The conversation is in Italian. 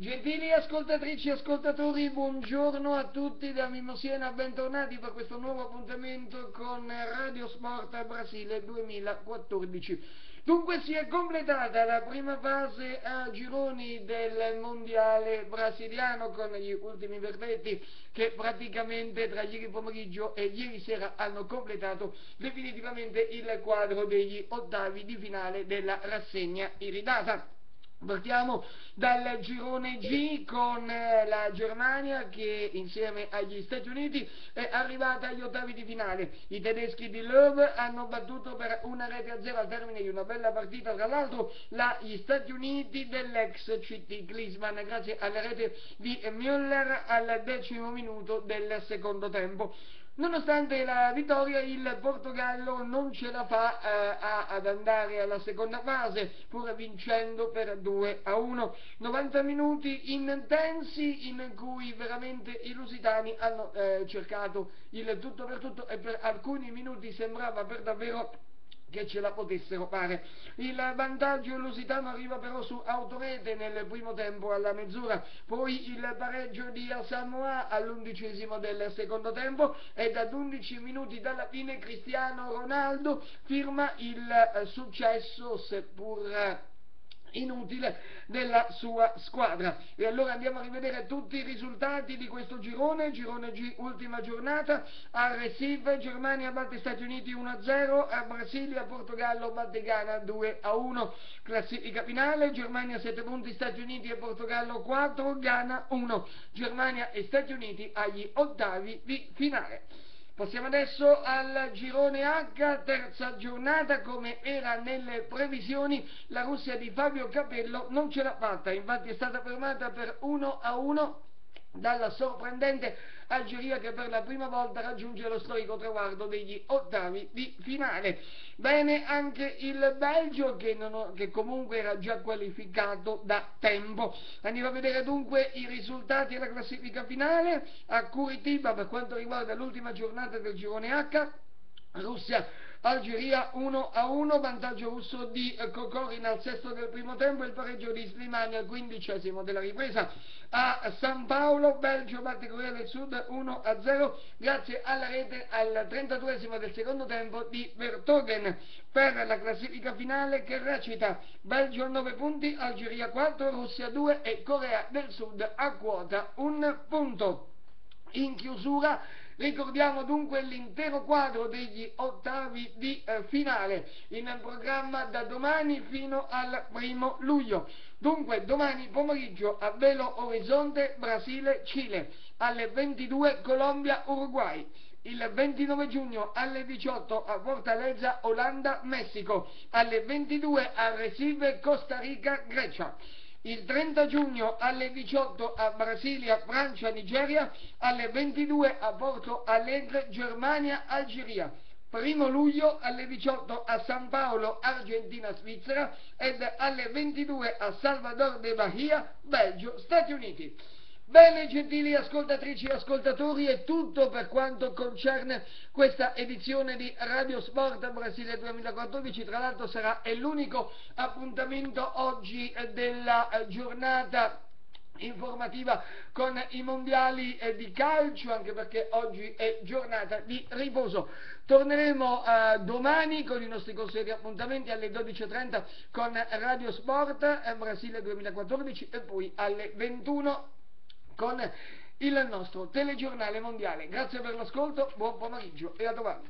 Gentili ascoltatrici e ascoltatori, buongiorno a tutti da Mimo Siena, bentornati per questo nuovo appuntamento con Radio Sport Brasile 2014. Dunque si è completata la prima fase a gironi del mondiale brasiliano con gli ultimi verdetti che praticamente tra ieri pomeriggio e ieri sera hanno completato definitivamente il quadro degli ottavi di finale della rassegna iridata. Partiamo dal girone G con eh, la Germania che insieme agli Stati Uniti è arrivata agli ottavi di finale. I tedeschi di Löw hanno battuto per una rete a zero al termine di una bella partita, tra l'altro gli Stati Uniti dell'ex CT Glisman grazie alla rete di Müller al decimo minuto del secondo tempo. Nonostante la vittoria il Portogallo non ce la fa eh, a, ad andare alla seconda fase pur vincendo per 2 a 1. 90 minuti intensi in cui veramente i lusitani hanno eh, cercato il tutto per tutto e per alcuni minuti sembrava per davvero che ce la potessero fare. Il vantaggio lusitano arriva però su autorete nel primo tempo alla mezz'ora, poi il pareggio di Samoa all'undicesimo del secondo tempo ed ad 11 minuti dalla fine Cristiano Ronaldo firma il successo seppur inutile della sua squadra. E allora andiamo a rivedere tutti i risultati di questo girone, girone G, ultima giornata, a Recife Germania batte Stati Uniti 1-0, a Brasilia Portogallo batte Ghana 2-1, classifica finale, Germania 7 punti, Stati Uniti e Portogallo 4, Ghana 1, Germania e Stati Uniti agli ottavi di finale. Passiamo adesso al girone H, terza giornata, come era nelle previsioni, la Russia di Fabio Capello non ce l'ha fatta, infatti è stata fermata per 1 a 1 dalla sorprendente Algeria che per la prima volta raggiunge lo storico traguardo degli ottavi di finale. Bene anche il Belgio che, ho, che, comunque era già qualificato da tempo. Andiamo a vedere dunque i risultati della classifica finale. A Curitiba per quanto riguarda l'ultima giornata del girone H, Russia Algeria 1 a 1, vantaggio russo di Kokorin al sesto del primo tempo, il pareggio di Slimani al quindicesimo della ripresa. A San Paolo, Belgio batte Corea del Sud 1 a 0, grazie alla rete al 32 del secondo tempo di Vertogen per la classifica finale che recita Belgio 9 punti, Algeria 4, Russia 2 e Corea del Sud a quota 1 punto. In chiusura Ricordiamo dunque l'intero quadro degli ottavi di eh, finale in programma da domani fino al primo luglio. Dunque domani pomeriggio a Belo Orizzonte Brasile-Cile, alle 22 Colombia-Uruguay il 29 giugno alle 18 a Fortaleza, Olanda, Messico, alle 22 a Recife, Costa Rica, Grecia il 30 giugno alle 18 a Brasilia, Francia, Nigeria, alle 22 a Porto Alegre, Germania, Algeria. Primo luglio alle 18 a San Paolo, Argentina, Svizzera ed alle 22 a Salvador de Bahia, Belgio, Stati Uniti. Bene, gentili ascoltatrici e ascoltatori, è tutto per quanto concerne questa edizione di Radio Sport Brasile 2014. Tra l'altro sarà l'unico appuntamento oggi della giornata informativa con i mondiali di calcio, anche perché oggi è giornata di riposo. Torneremo eh, domani con i nostri consigli appuntamenti alle 12.30 con Radio Sport eh, Brasile 2014 e poi alle 21 con il nostro telegiornale mondiale. Grazie per l'ascolto, buon pomeriggio e a domani.